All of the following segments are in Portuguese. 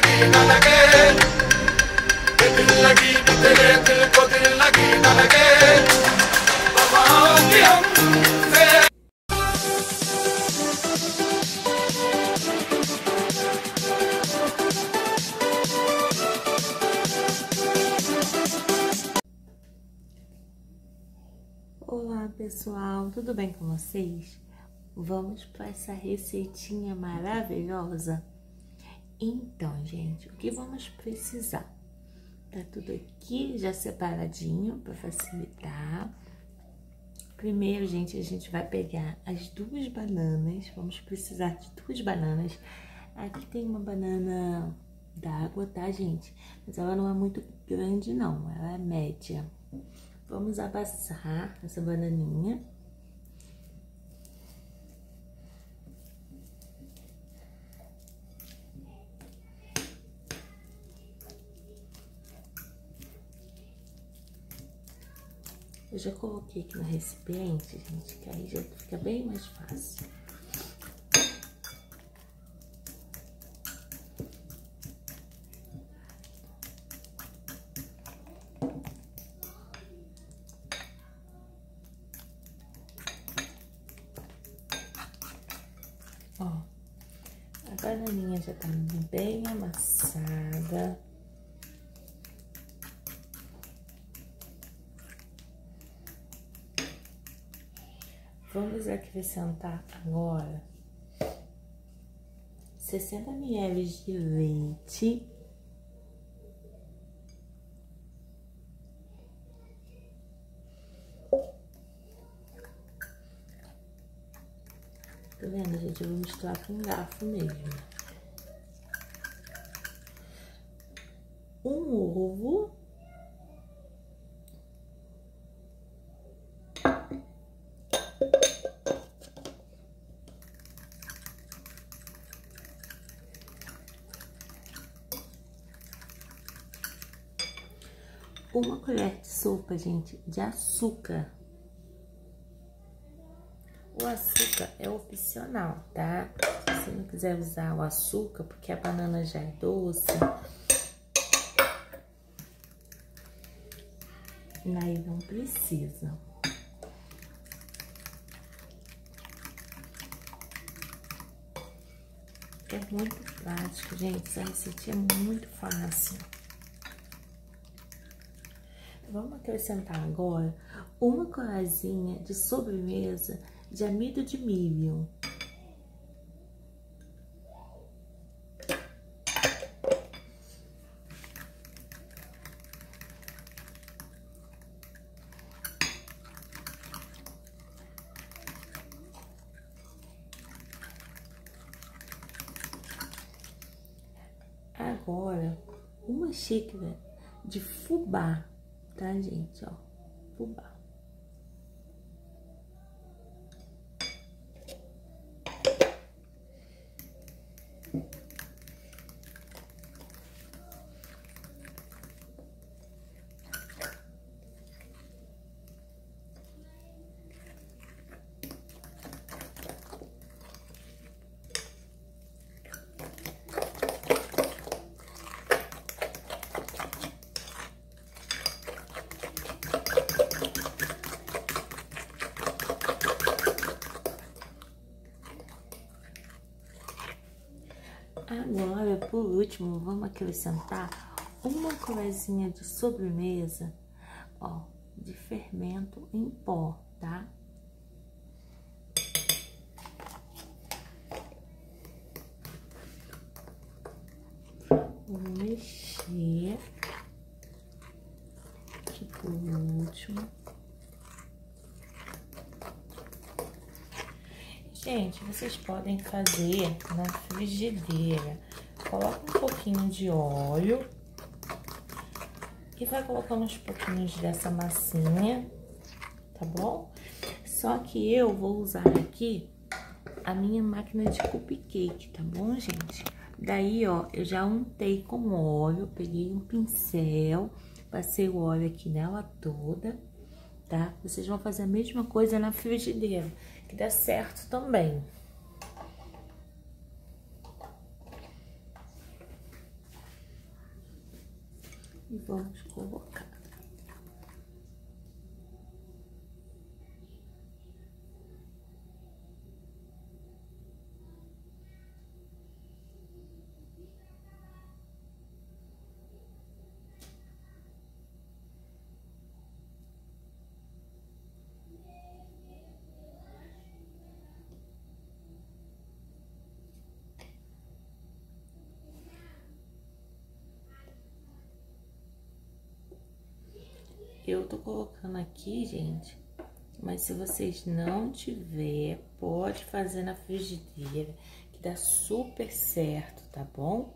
लगी न लगे ये दिल लगी भी तेरे दिल को दिल लगी न लगे वफाओं की हमसे Olá pessoal, tudo bem com vocês? Vamos para essa receitinha maravilhosa? Então, gente, o que vamos precisar? Tá tudo aqui já separadinho para facilitar. Primeiro, gente, a gente vai pegar as duas bananas. Vamos precisar de duas bananas. Aqui tem uma banana d'água, tá, gente? Mas ela não é muito grande, não. Ela é média. Vamos amassar essa bananinha. Eu já coloquei aqui no recipiente, gente, que aí já fica bem mais fácil. Ó, a bananinha já tá bem amassada. Vamos acrescentar agora 60 ml de leite. Tá vendo, gente? Eu vou misturar com garfo mesmo. Um ovo. Uma colher de sopa, gente, de açúcar. O açúcar é opcional, tá? Se você não quiser usar o açúcar, porque a banana já é doce. Aí não precisa. É muito prático, gente. Essa receita é muito fácil. Vamos acrescentar agora uma colherzinha de sobremesa de amido de milho. Agora, uma xícara de fubá, tá, gente? Ó, fubá. Agora, por último, vamos acrescentar uma colherzinha de sobremesa, ó, de fermento em pó, tá? Vou mexer aqui por último. Gente, vocês podem fazer na frigideira. Coloca um pouquinho de óleo e vai colocando uns pouquinhos dessa massinha, tá bom? Só que eu vou usar aqui a minha máquina de cupcake, tá bom, gente? Daí, ó, eu já untei com óleo, peguei um pincel, passei o óleo aqui nela toda, tá? Vocês vão fazer a mesma coisa na frigideira, que dá certo também. E vamos colocar. Eu tô colocando aqui, gente, mas se vocês não tiver, pode fazer na frigideira, que dá super certo, tá bom?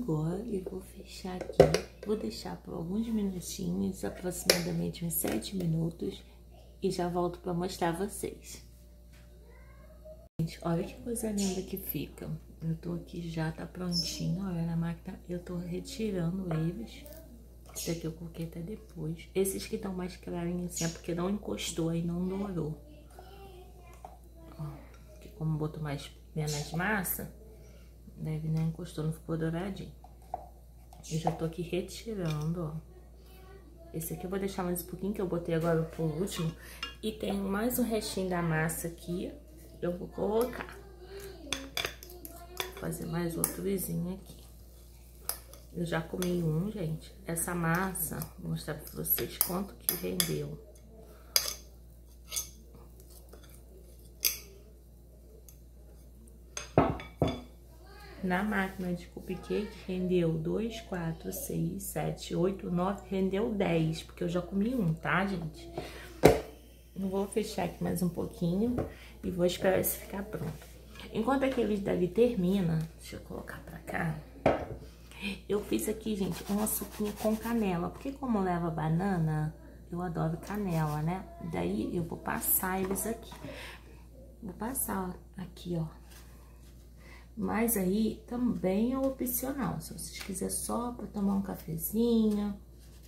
Agora eu vou fechar aqui, vou deixar por alguns minutinhos, aproximadamente uns 7 minutos, e já volto para mostrar a vocês. Gente, olha que coisa linda que fica. Eu tô aqui, já tá prontinho, olha na máquina, eu tô retirando eles. Esse aqui eu coloquei até depois. Esses que estão mais clarinhos assim, é porque não encostou aí, não dourou. Ó, como botou mais, menos massa, Deve, né? Encostou, não ficou douradinho. Eu já tô aqui retirando, ó. Esse aqui eu vou deixar mais um pouquinho, que eu botei agora por último. E tem mais um restinho da massa aqui, eu vou colocar. Vou fazer mais outro vizinho aqui. Eu já comi um, gente. Essa massa, vou mostrar pra vocês quanto que rendeu. Na máquina de cupcake rendeu 2, 4, 6, 7, 8, 9, rendeu 10, porque eu já comi um, tá, gente? Vou fechar aqui mais um pouquinho e vou esperar esse ficar pronto. Enquanto aqueles dali termina, deixa eu colocar pra cá. Eu fiz aqui, gente, uma suquinha com canela, porque como leva banana, eu adoro canela, né? Daí eu vou passar eles aqui. Vou passar aqui, ó, mas aí também é opcional. Se vocês quiserem só para tomar um cafezinho,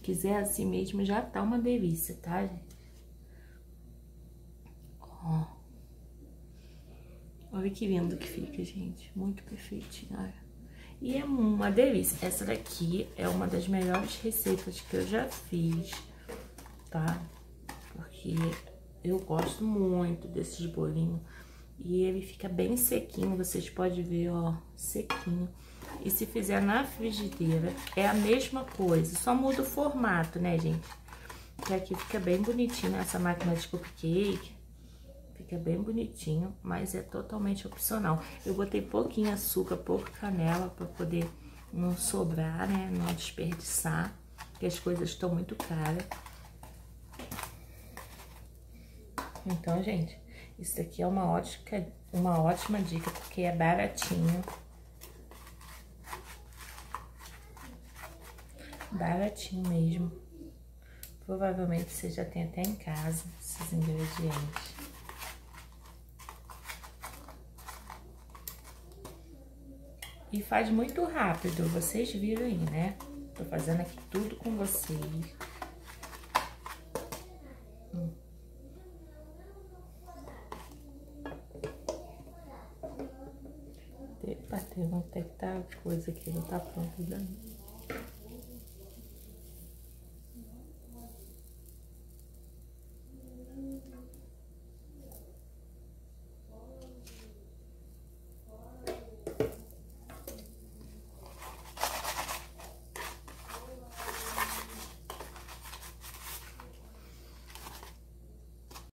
quiser assim mesmo, já tá uma delícia, tá, gente? Ó. Olha que lindo que fica, gente. Muito perfeitinho, olha. E é uma delícia. Essa daqui é uma das melhores receitas que eu já fiz, tá? Porque eu gosto muito desses bolinhos e ele fica bem sequinho, vocês podem ver, ó, sequinho. E se fizer na frigideira, é a mesma coisa, só muda o formato, né, gente? Que aqui fica bem bonitinho essa máquina de cupcake. Fica bem bonitinho, mas é totalmente opcional. Eu botei pouquinho açúcar por canela para poder não sobrar, né, não desperdiçar, porque as coisas estão muito caras. Então, gente, isso aqui é uma ótima, uma ótima dica, porque é baratinho. Baratinho mesmo. Provavelmente você já tem até em casa esses ingredientes. E faz muito rápido, vocês viram aí, né? Tô fazendo aqui tudo com vocês. Até que tá coisa aqui, não tá pronta ainda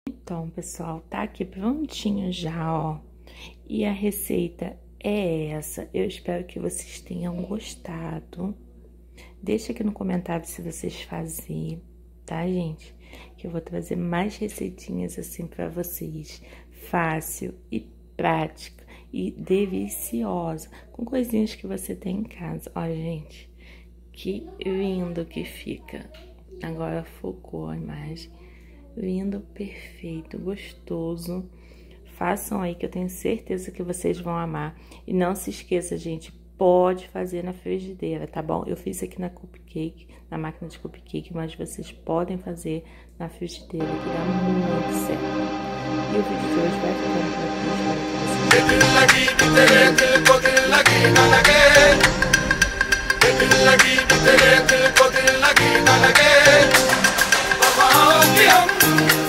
Então, pessoal, tá aqui prontinho já, ó. E a receita é essa. Eu espero que vocês tenham gostado. Deixa aqui no comentário se vocês fazem, tá, gente? Que eu vou trazer mais receitinhas assim para vocês. Fácil e prática e deliciosa. Com coisinhas que você tem em casa. Olha, gente, que lindo que fica. Agora focou a imagem. Lindo, perfeito, gostoso. Façam aí que eu tenho certeza que vocês vão amar. E não se esqueça, gente, pode fazer na frigideira, tá bom? Eu fiz aqui na cupcake, na máquina de cupcake, mas vocês podem fazer na frigideira, que dá muito certo. E o vídeo de hoje vai ficando por aqui, espero que vocês tenham gostado.